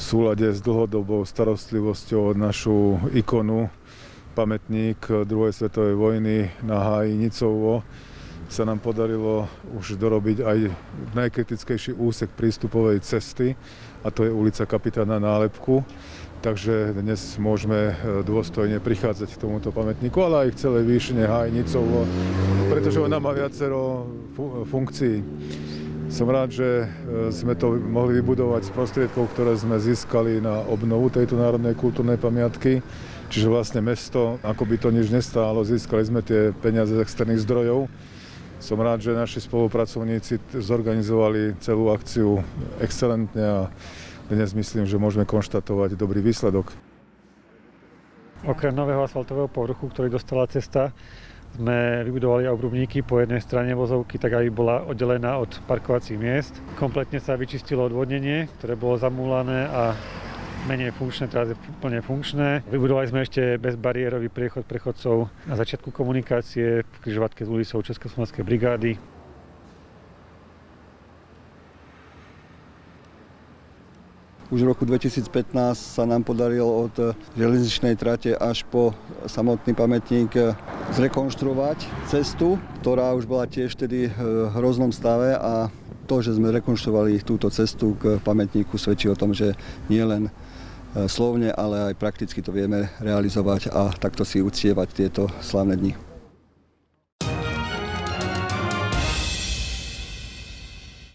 v súlade s dlhodobou starostlivosťou od našu ikonu, pamätník druhej svetovej vojny na háji Nicovo, sa nám podarilo už dorobiť aj najkritickejší úsek prístupovej cesty a to je ulica Kapitána Nálepku. Takže dnes môžeme e, dôstojne prichádzať k tomuto pamätníku, ale aj k celej výšine Hájnicovo, pretože ona má viacero funkcií. Som rád, že e, sme to mohli vybudovať z prostriedkov, ktoré sme získali na obnovu tejto národnej kultúrnej pamiatky. Čiže vlastne mesto, ako by to nič nestálo, získali sme tie peniaze z externých zdrojov. Som rád, že naši spolupracovníci zorganizovali celú akciu excelentne a dnes myslím, že môžeme konštatovať dobrý výsledok. Okrem nového asfaltového povrchu, ktorý dostala cesta, sme vybudovali obrubníky po jednej strane vozovky, tak aby bola oddelená od parkovacích miest. Kompletne sa vyčistilo odvodnenie, ktoré bolo zamúlané a menej funkčné, teraz je úplne funkčné. Vybudovali sme ešte bezbariérový priechod prechodcov na začiatku komunikácie v križovatke s ulicou Československej brigády. Už v roku 2015 sa nám podarilo od železničnej trate až po samotný pamätník zrekonštruovať cestu, ktorá už bola tiež vtedy v hroznom stave a to, že sme rekonštruovali túto cestu k pamätníku svedčí o tom, že nie len slovne, ale aj prakticky to vieme realizovať a takto si uctievať tieto slavné dni.